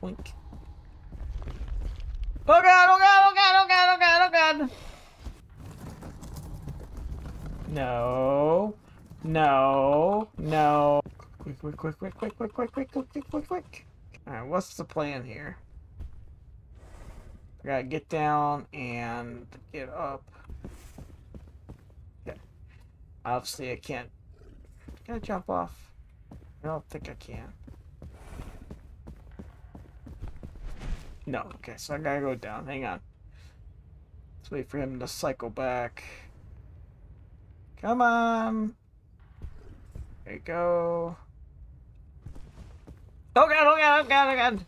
Blink. Oh god, oh god, oh god, oh god, oh god, oh god! No. No. No. Quick, quick, quick, quick, quick, quick, quick, quick, quick, quick, quick, quick. Alright, what's the plan here? I gotta get down and get up. Okay. Obviously I can't. Can I jump off? I don't think I can. No, okay, so I gotta go down. Hang on. Let's wait for him to cycle back. Come on. There you go. Oh god, oh god, oh god, oh god.